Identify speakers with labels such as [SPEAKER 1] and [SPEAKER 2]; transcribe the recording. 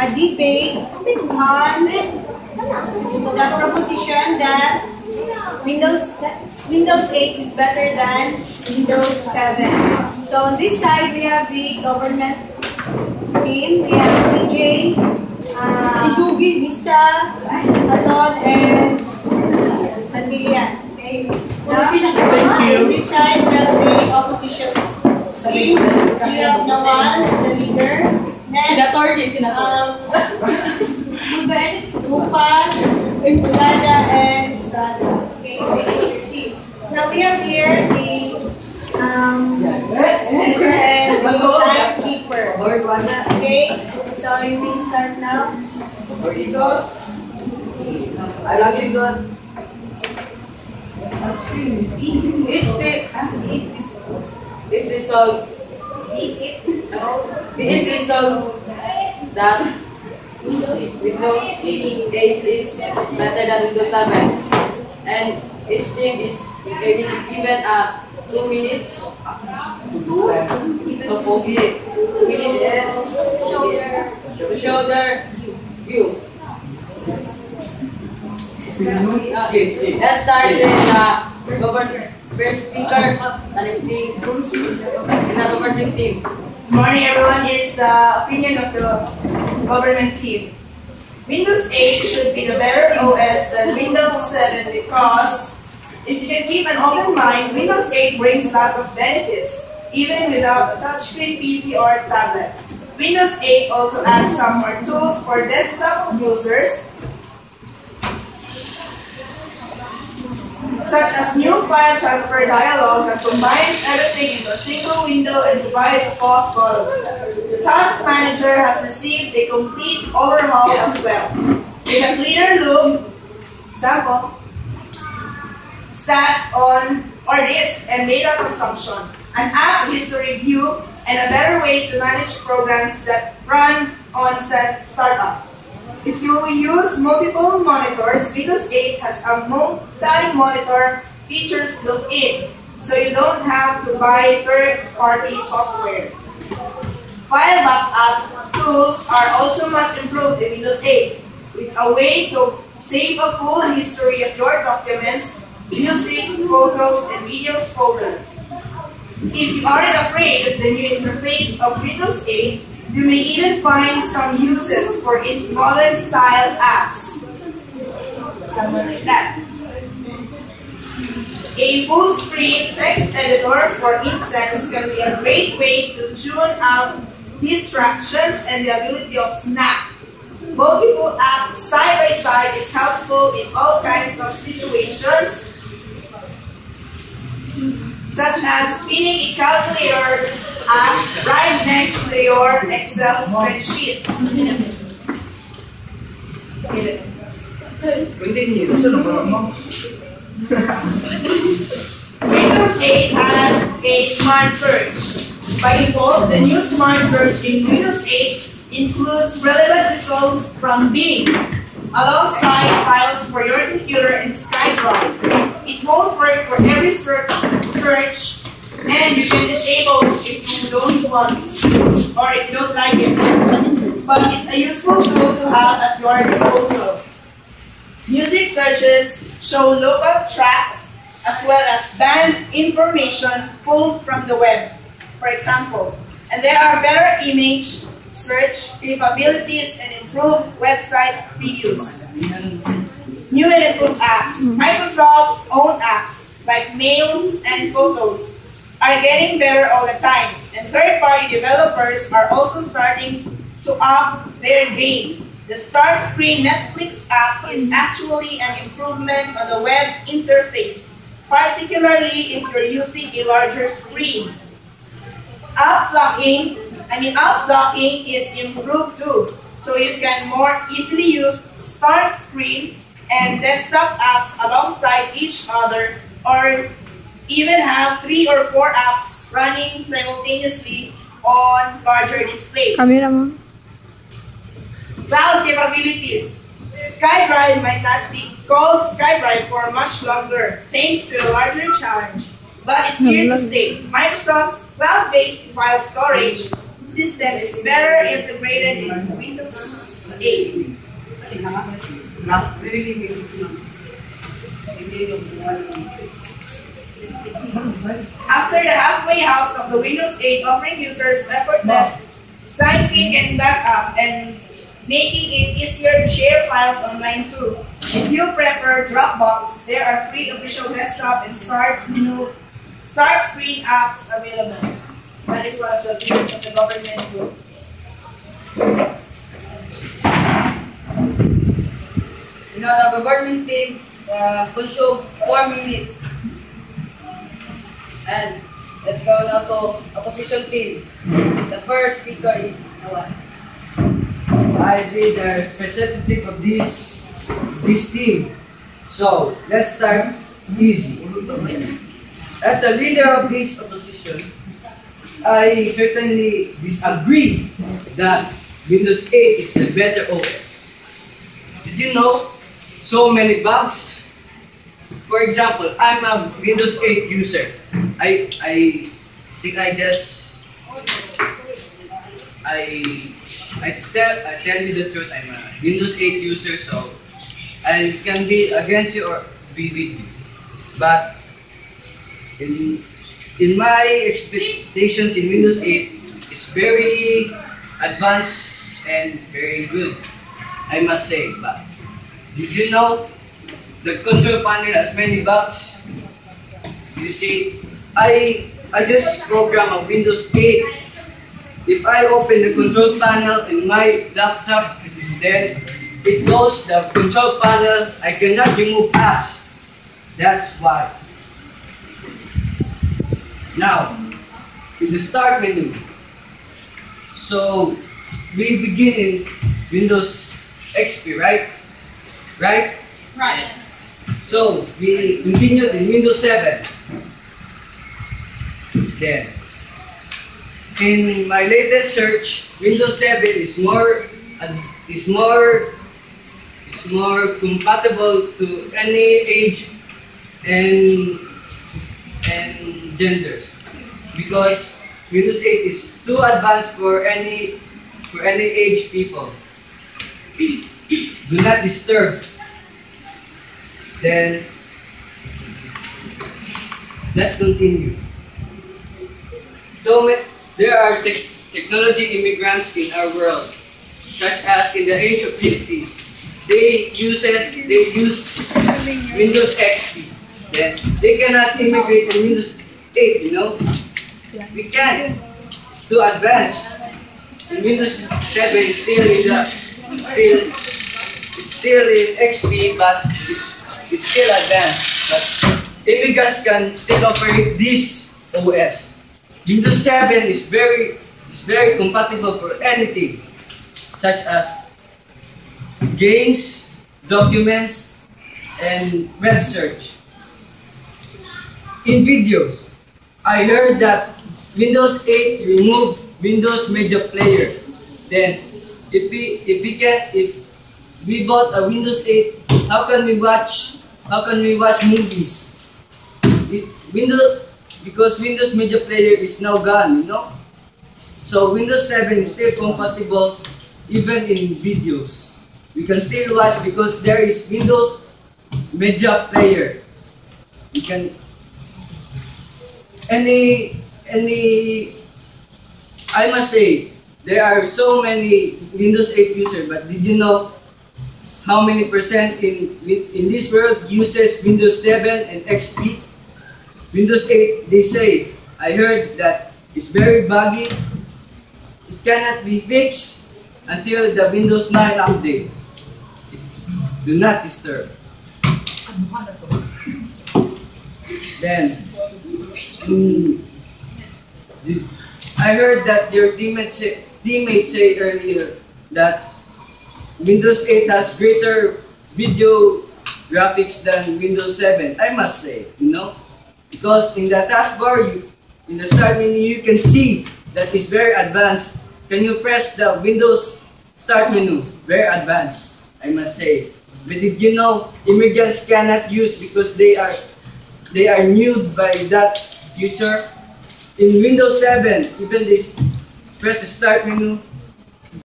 [SPEAKER 1] a debate on the proposition that Windows Windows 8 is better than Windows 7. So on this side, we have the government team. We have CJ, uh, Misa, Alon, and Sandilia. Okay. Now, on this side, we have the opposition team. We have Nawal as the leader. Next,
[SPEAKER 2] Senator din, senator.
[SPEAKER 1] um, Upas, Ulada, and Strada. Okay, they take your seats. Now we have here the um, speaker and the timekeeper. Okay, so you may start now. Go.
[SPEAKER 3] I love you, God.
[SPEAKER 2] Each day, ah, it be it resolved that Windows 8 is better than Windows 7 and each team is given a 2 minutes.
[SPEAKER 3] So, Pogi.
[SPEAKER 2] minutes. Shoulder. Their view. Let's start with uh, the government first speaker, Talim the government team.
[SPEAKER 4] Morning everyone, here's the opinion of the government team. Windows 8 should be the better OS than Windows 7 because if you can keep an open mind, Windows 8 brings lots of benefits, even without a touchscreen PC or tablet. Windows 8 also adds some more tools for desktop users, such as new file transfer dialog that combines everything into a single window and provides a pause column. The Task Manager has received a complete overhaul as well. With a cleaner look, example, stats on or disk and data consumption, an app history view, and a better way to manage programs that run on startup. If you use multiple monitors, Windows 8 has a multi-monitor features built in, so you don't have to buy third-party software. File backup tools are also much improved in Windows 8, with a way to save a full history of your documents, music, photos, and videos folders. If you aren't afraid of the new interface of Windows 8, you may even find some uses for its modern style apps. Something like that. A full screen text editor, for instance, can be a great way to tune out distractions and the ability of snap. Multiple apps side by side is helpful in all kinds of situations, such as pinning a calculator app right next to your Excel spreadsheet.
[SPEAKER 3] Continue. Gusto na ba mo?
[SPEAKER 4] Windows 8 has a smart search. By default, the new smart search in Windows 8 includes relevant results from Bing, alongside files for your computer and SkyDrive. It won't work for every search, search and you can disable it if you don't want or if you don't like it. But it's a useful tool to have at your disposal. Music searches show local tracks as well as band information pulled from the web, for example. And there are better image search capabilities and improved website reviews. New and improved apps. Microsoft's own apps, like Mails and Photos, are getting better all the time. And third-party developers are also starting to up their game. The Start Screen Netflix app is actually an improvement on the web interface, particularly if you're using a larger screen. App locking, I mean app locking is improved too, so you can more easily use Start Screen and desktop apps alongside each other or even have three or four apps running simultaneously on larger displays.
[SPEAKER 5] Camera mo.
[SPEAKER 4] Cloud capabilities. SkyDrive might not be called SkyDrive for much longer, thanks to a larger challenge, but it's here to hmm. stay. Microsoft's cloud-based file storage system is better integrated into Windows 8. After the halfway house of the Windows 8 offering users effortless sign-in and backup and making it easier to share files online too. If you prefer Dropbox, there are free official desktop and start menu, start screen apps available. That is one of the views of the government group.
[SPEAKER 2] You know, the government team uh, consumed 4 minutes. And let's go now to opposition team. The first speaker is Noah.
[SPEAKER 3] I be the representative of this this team. So let's start easy. As the leader of this opposition, I certainly disagree that Windows 8 is the better OS. Did you know so many bugs? For example, I'm a Windows 8 user. I I think I just I I tell I tell you the truth. I'm a Windows 8 user, so I can be against you or be with you. But in in my expectations in Windows 8 is very advanced and very good. I must say, but did you know the control panel has many bugs? You see, I I just program a Windows 8 if I open the control panel in my laptop, then it goes the control panel. I cannot remove apps. That's why. Now, in the start menu, so we begin in Windows XP, right? Right?
[SPEAKER 4] Right.
[SPEAKER 3] So we continued in Windows 7. Then, in my latest search, Windows 7 is more is more is more compatible to any age and and genders because Windows 8 is too advanced for any for any age people. Do not disturb. Then let's continue. So there are tech technology immigrants in our world, such as in the age of 50s. They use they use Windows XP. Then they cannot immigrate to Windows 8, you know? We can. It's too advanced. And Windows 7 is still in the still it's still in XP but it's, it's still advanced. But immigrants can still operate this OS. Windows 7 is very is very compatible for anything such as games, documents, and web search. In videos, I heard that Windows 8 removed Windows Media Player. Then, if we if we can if we bought a Windows 8, how can we watch how can we watch movies? It, Windows because Windows Media Player is now gone, you know. So Windows 7 is still compatible even in videos. We can still watch because there is Windows Media Player. You can any any I must say there are so many Windows 8 users, but did you know how many percent in in this world uses Windows 7 and XP? Windows 8, they say, I heard that it's very buggy. It cannot be fixed until the Windows 9 update. Do not disturb. Then, mm, I heard that your teammates say, teammates say earlier that Windows 8 has greater video graphics than Windows 7. I must say, you know, because in the taskbar, you, in the start menu, you can see that it's very advanced. Can you press the Windows start menu? Very advanced, I must say. But did you know immigrants cannot use because they are they are nude by that future? In Windows 7, even they press the start menu,